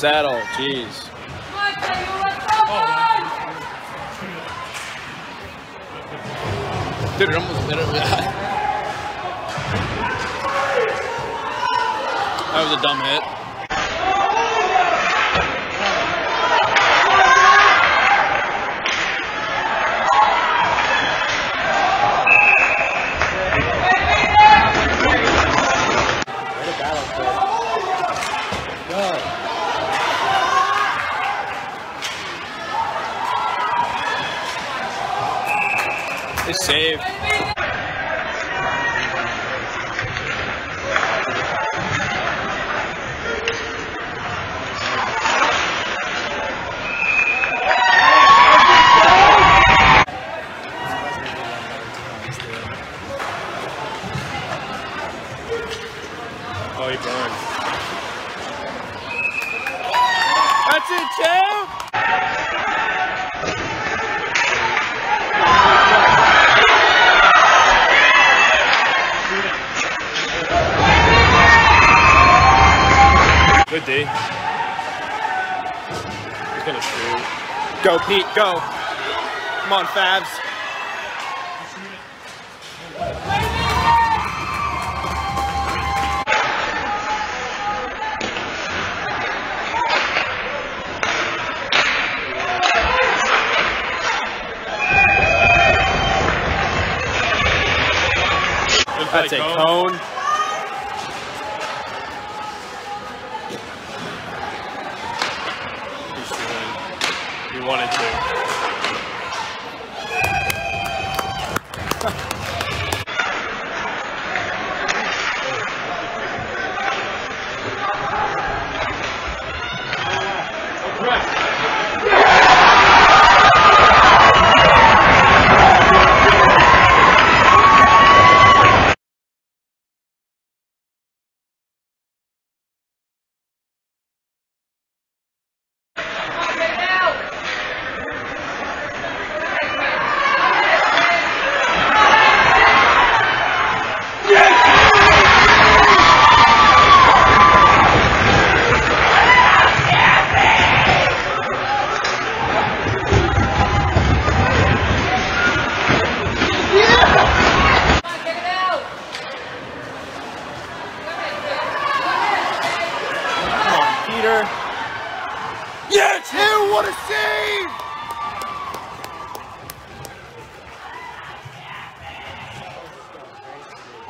Settle, jeez. Dude, it almost literally. that was a dumb hit. They saved. Oh, he burned. That's it, champ! Good D. He's gonna shoot. Go, Pete, go. Come on, Fabs. That's a cone.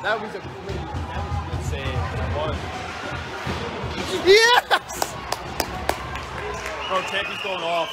That was a clean, that was a good save. One. Yes! Bro, Tampy's going off.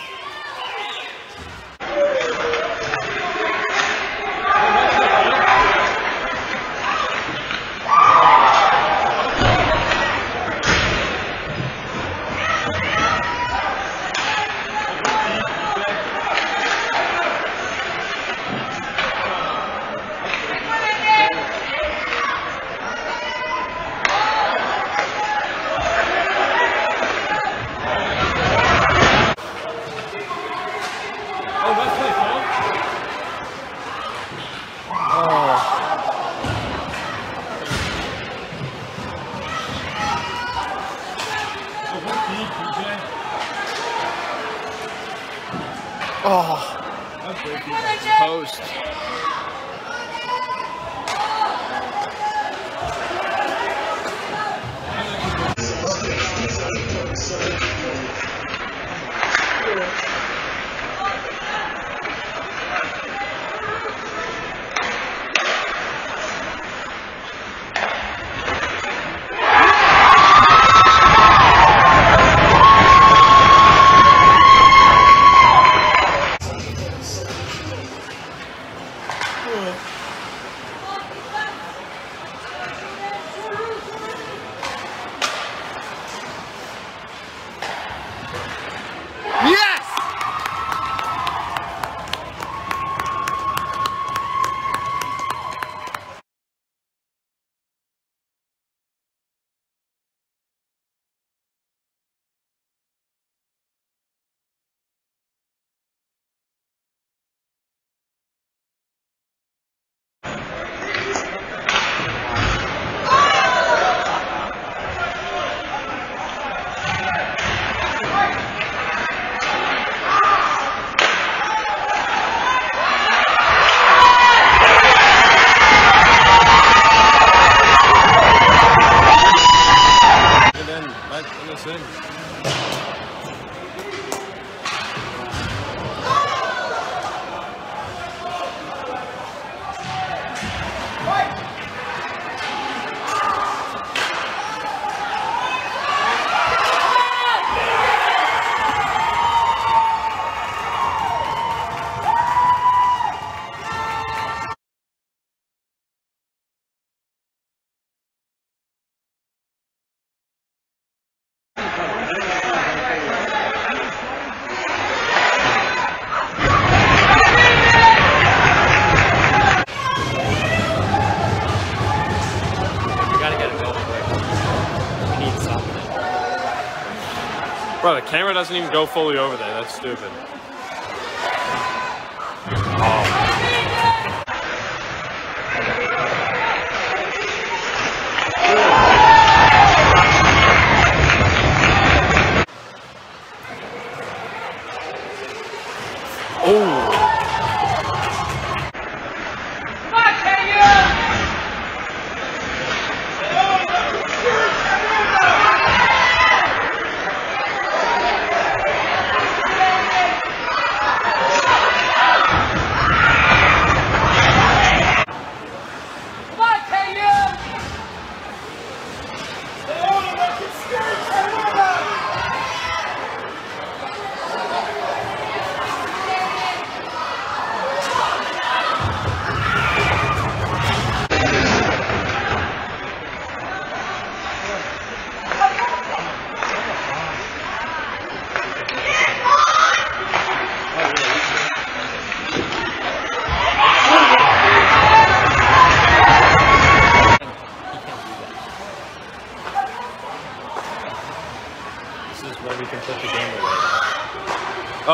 Bro, the camera doesn't even go fully over there. That's stupid.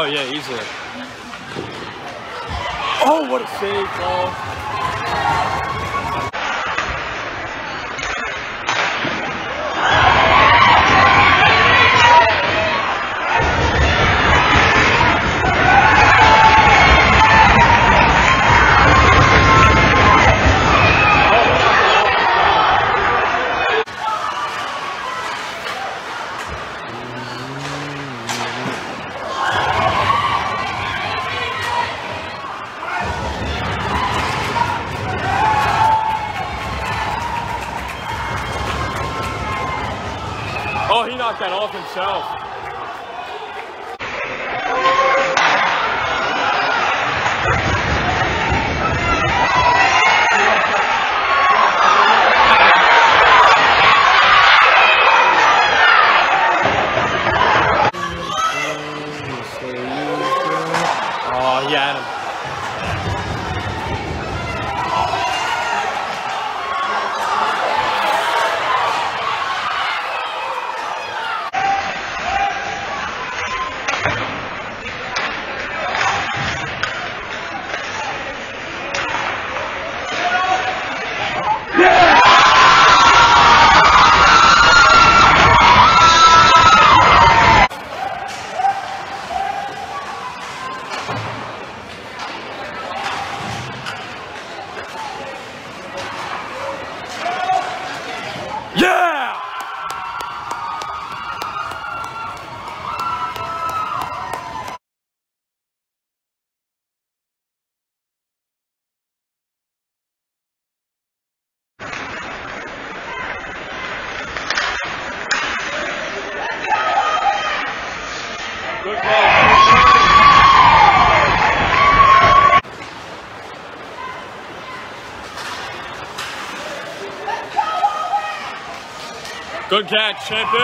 Oh yeah, easily. Oh, what a save, bro. That off himself. Oh, he Good catch, champion.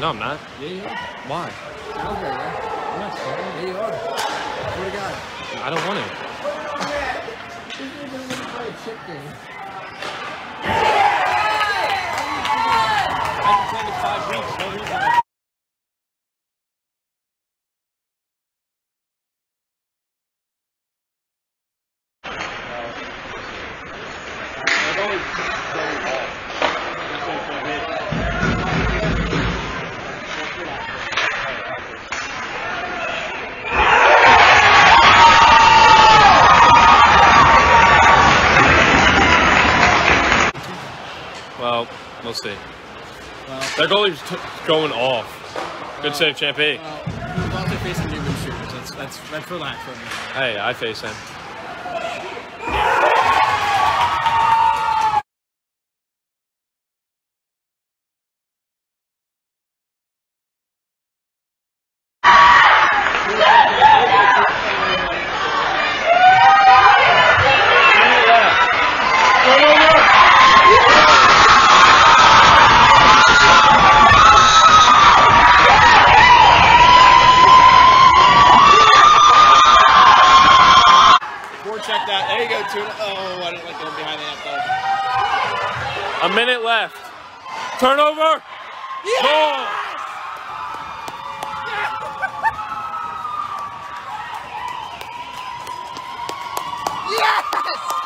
No, I'm not. Yeah, you are. Why? Sounds right, yeah. I'm not sorry. Yeah, you are. I don't want. This Well, see. Well, That goalie's t- going off. Good save, Champy. well, he's also facing Newman shooters. That's that's that's relax for me. Hey, I face him. A minute left. Turnover. Yes! Yes!